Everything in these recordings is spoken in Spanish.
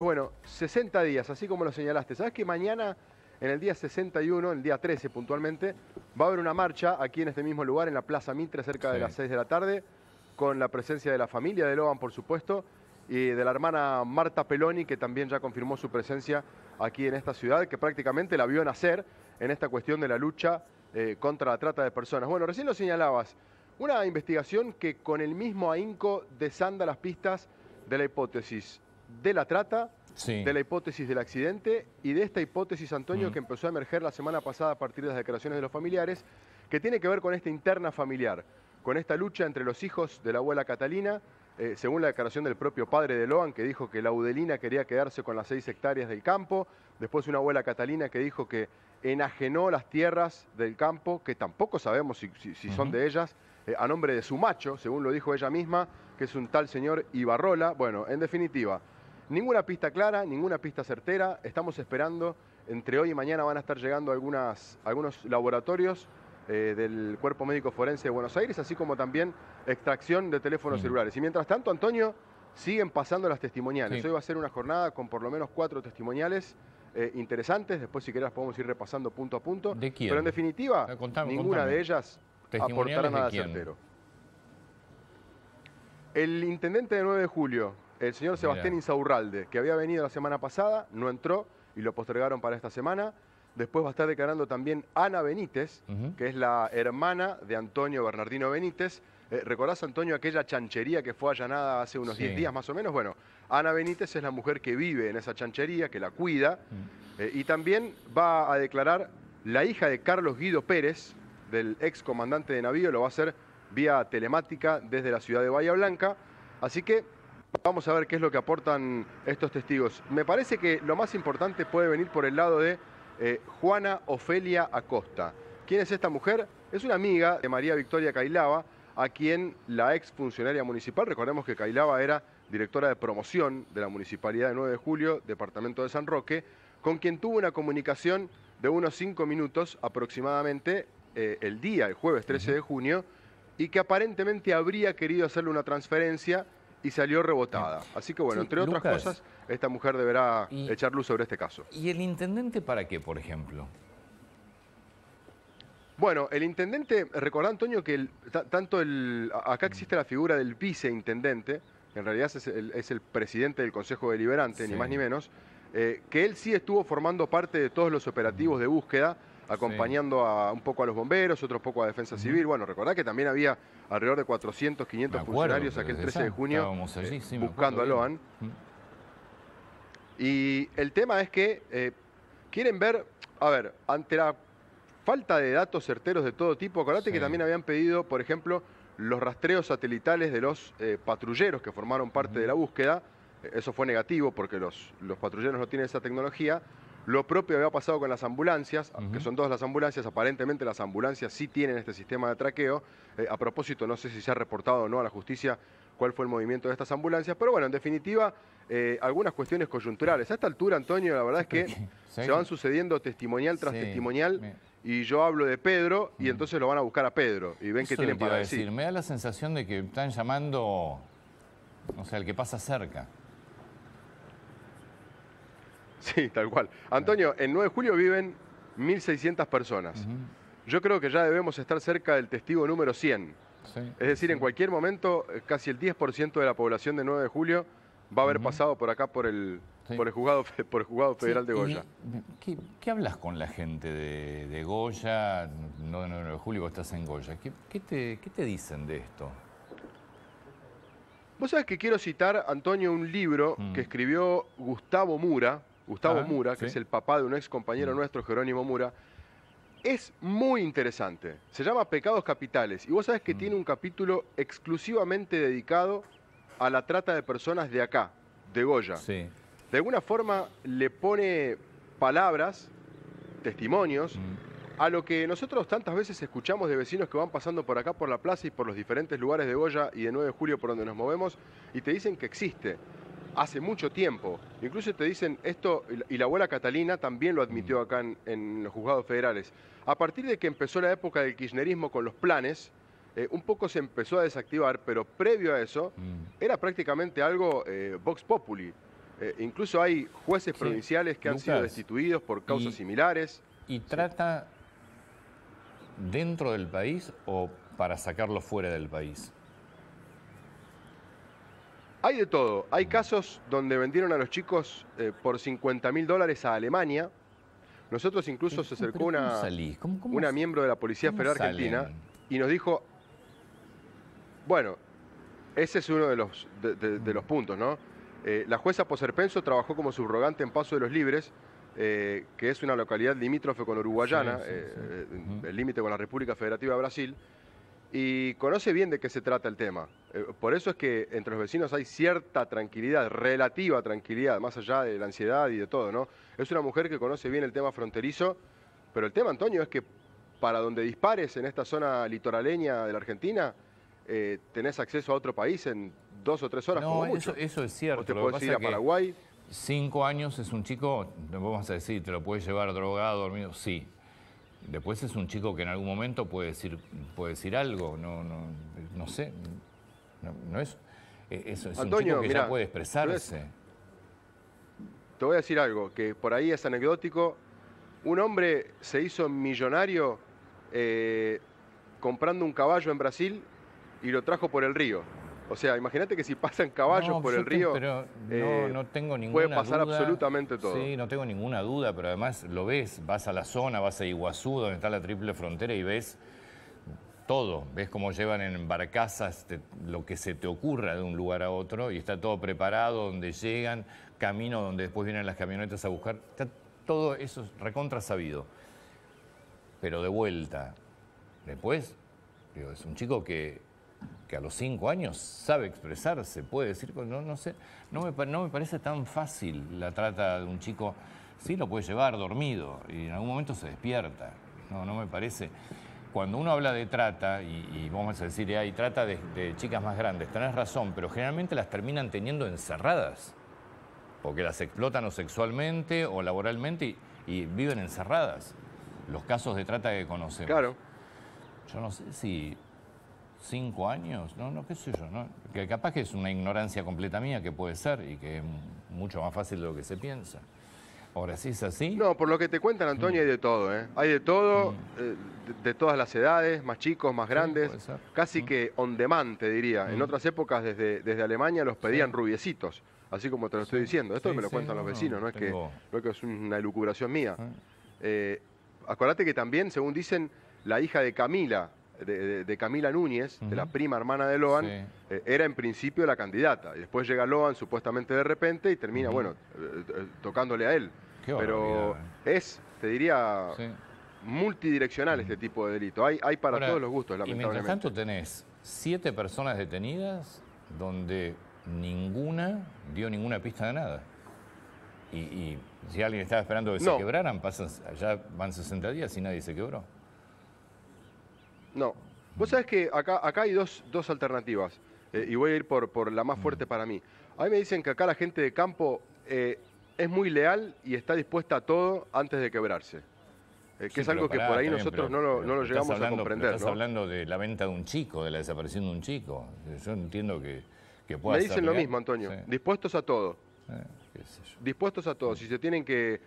Bueno, 60 días, así como lo señalaste. ¿Sabes que mañana, en el día 61, el día 13 puntualmente, va a haber una marcha aquí en este mismo lugar, en la Plaza Mitre, cerca de las 6 de la tarde, con la presencia de la familia de Logan, por supuesto, y de la hermana Marta Peloni, que también ya confirmó su presencia aquí en esta ciudad, que prácticamente la vio nacer en esta cuestión de la lucha eh, contra la trata de personas. Bueno, recién lo señalabas, una investigación que con el mismo ahínco desanda las pistas de la hipótesis de la trata, de la hipótesis del accidente y de esta hipótesis, Antonio, mm. que empezó a emerger la semana pasada a partir de las declaraciones de los familiares, que tiene que ver con esta interna familiar, con esta lucha entre los hijos de la abuela Catalina, eh, según la declaración del propio padre de Loan, que dijo que la Udelina quería quedarse con las seis hectáreas del campo, después una abuela Catalina que dijo que enajenó las tierras del campo, que tampoco sabemos si, son de ellas, eh, a nombre de su macho, según lo dijo ella misma, que es un tal señor Ibarrola. Bueno, en definitiva, Ninguna pista clara, ninguna pista certera. Estamos esperando, entre hoy y mañana van a estar llegando algunas, algunos laboratorios eh, del Cuerpo Médico Forense de Buenos Aires, así como también extracción de teléfonos celulares. Y mientras tanto, Antonio, siguen pasando las testimoniales. Hoy va a ser una jornada con por lo menos cuatro testimoniales eh, interesantes. Después, si querés, podemos ir repasando punto a punto. ¿De quién? Pero en definitiva, eh, ninguna de ellas aportará nada certero. El intendente de 9 de julio, el señor Sebastián Insaurralde, que había venido la semana pasada, no entró y lo postergaron para esta semana. Después va a estar declarando también Ana Benítez, que es la hermana de Antonio Bernardino Benítez. Eh, ¿Recordás, Antonio, aquella chanchería que fue allanada hace unos 10 días más o menos? Bueno, Ana Benítez es la mujer que vive en esa chanchería, que la cuida. Eh, y también va a declarar la hija de Carlos Guido Pérez, del ex comandante de navío, lo va a hacer vía telemática desde la ciudad de Bahía Blanca. Así que Vamos a ver qué es lo que aportan estos testigos. Me parece que lo más importante puede venir por el lado de eh, Juana Ofelia Acosta. ¿Quién es esta mujer? Es una amiga de María Victoria Cailaba, a quien la ex funcionaria municipal, recordemos que Cailaba era directora de promoción de la Municipalidad de 9 de Julio, Departamento de San Roque, con quien tuvo una comunicación de unos cinco minutos aproximadamente eh, el día, el jueves 13 de junio, y que aparentemente habría querido hacerle una transferencia y salió rebotada. Así que bueno, entre otras cosas, esta mujer deberá echar luz sobre este caso. ¿Y el intendente para qué, por ejemplo? Bueno, el intendente, recordá Antonio que tanto el, acá existe la figura del viceintendente, que en realidad es el, presidente del Consejo Deliberante, ni más ni menos, eh, que él sí estuvo formando parte de todos los operativos de búsqueda, acompañando a, un poco a los bomberos, otro poco a Defensa Civil. Bueno, recordá que también había alrededor de 400, 500 funcionarios aquel 13 de junio buscando a Loan. Y el tema es que eh, quieren ver, a ver, ante la falta de datos certeros de todo tipo, acordate que también habían pedido, por ejemplo, los rastreos satelitales de los eh, patrulleros que formaron parte de la búsqueda. Eso fue negativo porque los, los patrulleros no tienen esa tecnología. Lo propio había pasado con las ambulancias, que son todas las ambulancias, aparentemente las ambulancias sí tienen este sistema de traqueo. Eh, a propósito, no sé si se ha reportado o no a la justicia cuál fue el movimiento de estas ambulancias, pero bueno, en definitiva, eh, algunas cuestiones coyunturales. A esta altura, Antonio, la verdad es que se van sucediendo testimonial tras testimonial. Y yo hablo de Pedro y entonces lo van a buscar a Pedro y ven qué tienen para decir. Me da la sensación de que están llamando, o sea, el que pasa cerca. Sí, tal cual. Antonio, en 9 de julio viven 1.600 personas. Yo creo que ya debemos estar cerca del testigo número 100. es decir, en cualquier momento, eh, casi el 10% de la población de 9 de julio va a haber pasado por acá por el, por el, juzgado, por el juzgado federal de Goya. ¿qué, hablas con la gente de, Goya? No de 9 de julio, vos estás en Goya. ¿Qué, te, ¿Qué te dicen de esto? Vos sabés que quiero citar, Antonio, un libro mm. que escribió Gustavo Mura, Gustavo ah, Mura, que es el papá de un ex compañero mm. nuestro, Jerónimo Mura, es muy interesante. Se llama Pecados Capitales. Y vos sabés que mm. tiene un capítulo exclusivamente dedicado a la trata de personas de acá, de Goya. De alguna forma le pone palabras, testimonios, mm. a lo que nosotros tantas veces escuchamos de vecinos que van pasando por acá, por la plaza y por los diferentes lugares de Goya y de 9 de julio por donde nos movemos, y te dicen que existe hace mucho tiempo. Incluso te dicen esto, y la abuela Catalina también lo admitió mm. acá en, los juzgados federales. A partir de que empezó la época del kirchnerismo con los planes, eh, un poco se empezó a desactivar, pero previo a eso mm. era prácticamente algo eh, Vox Populi. Eh, incluso hay jueces Sí, provinciales que han sido destituidos por causas y- similares. ¿Y trata dentro del país o para sacarlo fuera del país? Hay de todo. Hay casos donde vendieron a los chicos eh, por 50 mil dólares a Alemania. Nosotros incluso se ¿Pero acercó una, salís? ¿Cómo- cómo una miembro de la Policía Federal Argentina y nos dijo, bueno, ese es uno de los, de, de- de los puntos, ¿no? Eh, la jueza Poserpenso trabajó como subrogante en Paso de los Libres, eh, que es una localidad limítrofe con Uruguayana, Sí, sí, sí. Ujú. el límite con la República Federativa de Brasil, y conoce bien de qué se trata el tema. Eh, por eso es que entre los vecinos hay cierta tranquilidad, relativa tranquilidad, más allá de la ansiedad y de todo, ¿no? Es una mujer que conoce bien el tema fronterizo, pero el tema, Antonio, es que para donde dispares en esta zona litoraleña de la Argentina, eh, tenés acceso a otro país en dos o tres horas No, como eso, mucho. eso es cierto. te que podés pasa ir a Paraguay, Cinco años es un chico, vamos a decir, te lo puede llevar drogado, dormido, sí. Después es un chico que en algún momento puede decir, puede decir algo, no, no, no sé. No, no es, es Antonio, un chico que mirá, ya puede expresarse. te voy a decir algo, que por ahí es anecdótico. Un hombre se hizo millonario eh, comprando un caballo en Brasil y lo trajo por el río. O sea, imagínate que si pasan caballos No, por el te- río, pero eh, no, no tengo ninguna puede pasar duda. absolutamente todo. Sí, no tengo ninguna duda, pero además lo ves, vas a la zona, vas a Iguazú, donde está la triple frontera, y ves todo. Ves cómo llevan en barcazas te- lo que se te ocurra de un lugar a otro, y está todo preparado, donde llegan, camino donde después vienen las camionetas a buscar. Está todo eso es recontra sabido. Pero de vuelta, después, digo, es un chico que que a los cinco años sabe expresarse, puede decir, no, no sé, no me, no me parece tan fácil la trata de un chico, sí lo puede llevar dormido y en algún momento se despierta, no, no me parece. Cuando uno habla de trata, y, y vamos a decir, hay trata de, de chicas más grandes, tenés razón, pero generalmente las terminan teniendo encerradas, porque las explotan o sexualmente o laboralmente y, y viven encerradas. Los casos de trata que conocemos. claro. Yo no sé si cinco años, no, no, qué sé yo, ¿no? Que capaz que es una ignorancia completa mía que puede ser y que es mucho más fácil de lo que se piensa. Ahora, si es así, No, por lo que te cuentan, Antonio, hay de todo, ¿eh? Hay de todo, eh, de, de todas las edades, más chicos, más grandes, casi Mm. que on demand, te diría. En Mm. otras épocas, desde, desde Alemania, los pedían Sí. rubiecitos, así como te lo estoy diciendo. Esto Sí, me lo sí, cuentan los no, vecinos, no es, que, no es que es una elucubración mía. Ah. Eh, acordate que también, según dicen, la hija de Camila, de, Camila Núñez, de la prima hermana de Loan, Sí. eh, era en principio la candidata. Y después llega Loan supuestamente de repente y termina, bueno, eh, eh, tocándole a él. Qué Pero es, te diría, Sí. multidireccional este tipo de delito. Hay, hay para Ahora, todos los gustos, Y mientras lamentablemente. tanto tenés siete personas detenidas donde ninguna dio ninguna pista de nada. Y, y si alguien estaba esperando que No. se quebraran, pasan, ya van 60 días y nadie se quebró. No. Vos sabés que acá, acá hay dos, dos alternativas. eh, y voy a ir por, por la más fuerte para mí. A mí me dicen que acá la gente de campo eh, es muy leal y está dispuesta a todo antes de quebrarse. Eh, que Sí, es algo que por ahí nosotros pero- no lo, no lo llegamos hablando- a comprender. Estás ¿no? hablando de la venta de un chico, de la desaparición de un chico. Yo entiendo que, que pueda Me ser dicen lo legal. mismo, Antonio. Sí. Dispuestos a todo. Eh, qué sé yo. dispuestos a todo. Si se tienen que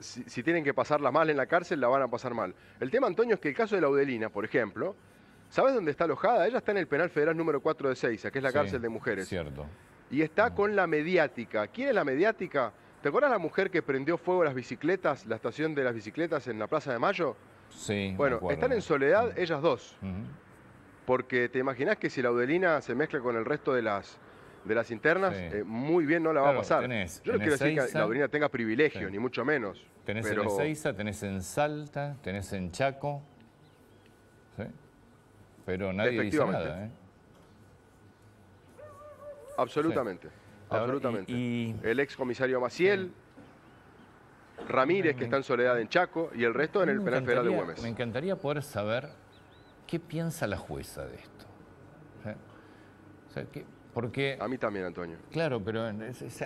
si, si tienen que pasarla mal en la cárcel, la van a pasar mal. El tema, Antonio, es que el caso de la Udelina, por ejemplo, ¿sabes dónde está alojada? Ella está en el penal federal número 4 de Seiza, que es la Sí, cárcel de mujeres. Cierto. Y está con la mediática. ¿Quién es la mediática? ¿Te acuerdas la mujer que prendió fuego las bicicletas, la estación de las bicicletas en la Plaza de Mayo? Sí. Bueno, están en soledad ellas dos. Porque te imaginás que si la Udelina se mezcla con el resto de las de las internas, Sí. eh, muy bien no la va a pasar. tenés Yo no quiero decir que la Udelina tenga privilegio, Sí. ni mucho menos. Tenés pero... en Ezeiza, tenés en Salta, tenés en Chaco. ¿sí? Pero nadie dice nada. ¿eh? Absolutamente. Ahora, absolutamente. y- y- El ex comisario Maciel, Ramírez, que está en soledad en Chaco, y el resto en el penal federal de Güemes. Me encantaría poder saber qué piensa la jueza de esto. O sea, que- porque, A mí también, Antonio. claro, pero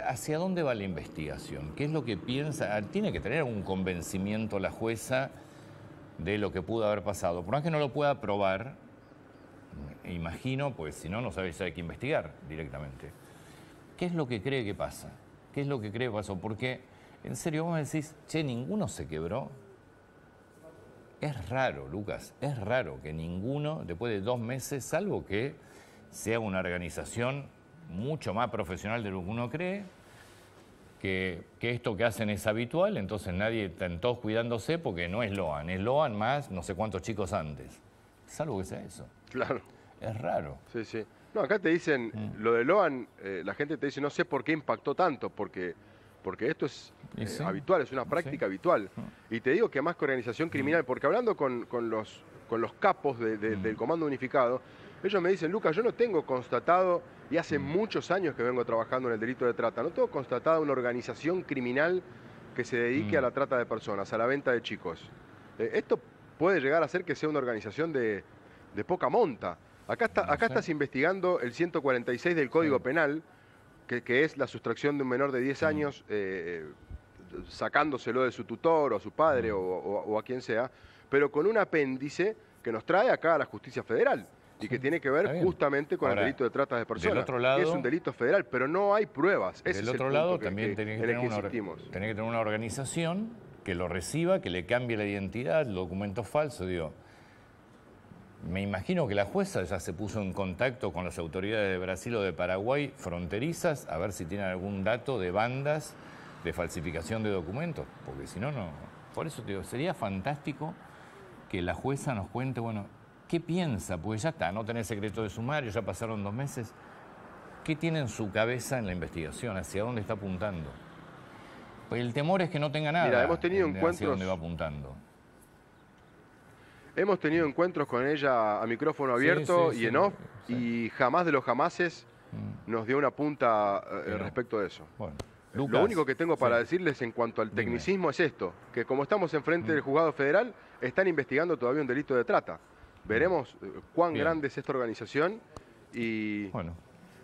¿hacia dónde va la investigación? ¿Qué es lo que piensa? Ah, Tiene que tener un convencimiento la jueza de lo que pudo haber pasado. Por más que no lo pueda probar, imagino, pues si no, no sabe si hay que investigar directamente. ¿Qué es lo que cree que pasa? ¿Qué es lo que cree que pasó? Porque, en serio, vos me decís, che, ninguno se quebró. Es raro, Lucas, es raro que ninguno, después de dos meses, salvo que sea una organización mucho más profesional de lo que uno cree, que, esto que hacen es habitual, entonces nadie, están todos cuidándose porque no es Loan, es Loan más no sé cuántos chicos antes. Salvo que sea eso. Claro. Es raro. Sí, sí. No, acá te dicen, mm. lo de Loan, eh, la gente te dice, no sé por qué impactó tanto, porque, porque esto es eh, habitual, es una práctica habitual. Mm. Y te digo que más que organización criminal, porque hablando con, los, con los capos mm. del Comando Unificado, ellos me dicen, Lucas, yo no tengo constatado, y hace mm. muchos años que vengo trabajando en el delito de trata, no tengo constatado una organización criminal que se dedique a mm. la trata de personas, a la venta de chicos. Eh, esto puede llegar a ser que sea una organización de, poca monta. Acá, está, acá estás investigando el 146 del Código Penal, que, es la sustracción de un menor de 10 mm. años, eh, sacándoselo de su tutor o a su padre o a quien sea, pero con un apéndice que nos trae acá a la justicia federal y que tiene que ver justamente con el delito de trata de personas. otro lado, es un delito federal, pero no hay pruebas. del otro lado, también tiene que, tener una, que tener una organización que lo reciba, que le cambie la identidad, el documento falso, digo. Me imagino que la jueza ya se puso en contacto con las autoridades de Brasil o de Paraguay fronterizas a ver si tienen algún dato de bandas de falsificación de documentos, porque si no, no. Por eso digo, sería fantástico que la jueza nos cuente, bueno, ¿Qué piensa? Pues ya está, no tenés secreto de sumario, ya pasaron dos meses. ¿Qué tiene en su cabeza en la investigación? ¿Hacia dónde está apuntando? Pues el temor es que no tenga nada. Mira, hemos tenido encuentros. Hacia dónde va apuntando. Hemos tenido encuentros con ella a micrófono abierto y en off, y jamás de los jamases mm. nos dio una punta eh, respecto de eso. Bueno, Lo único que tengo para decirles en cuanto al tecnicismo es esto, que como estamos enfrente mm. del juzgado federal, están investigando todavía un delito de trata. Veremos eh, cuán grande es esta organización y bueno.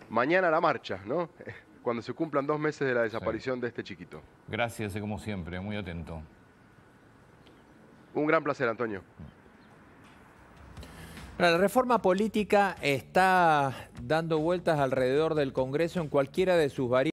mañana la marcha, ¿no? Cuando se cumplan dos meses de la desaparición de este chiquito. Gracias, como siempre, muy atento. Un gran placer, Antonio. La reforma política está dando vueltas alrededor del Congreso en cualquiera de sus variantes.